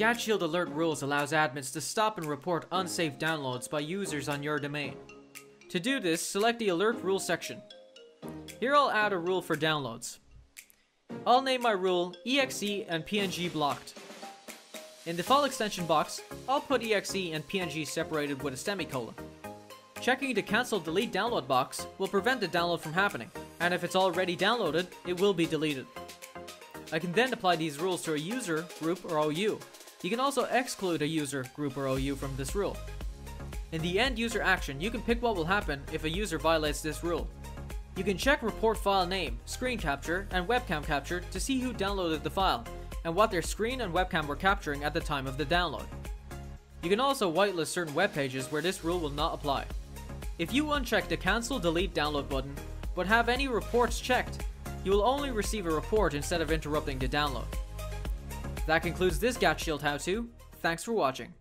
GatShield Alert Rules allows admins to stop and report unsafe downloads by users on your domain. To do this, select the Alert Rule section. Here I'll add a rule for downloads. I'll name my rule exe and png blocked. In the file extension box, I'll put exe and png separated with a semicolon. Checking the cancel delete download box will prevent the download from happening, and if it's already downloaded, it will be deleted. I can then apply these rules to a user, group, or OU. You can also exclude a user, group, or OU from this rule. In the end user action, you can pick what will happen if a user violates this rule. You can check report file name, screen capture, and webcam capture to see who downloaded the file, and what their screen and webcam were capturing at the time of the download. You can also whitelist certain web pages where this rule will not apply. If you uncheck the cancel delete download button, but have any reports checked, you will only receive a report instead of interrupting the download. That concludes this GatShield how-to, thanks for watching.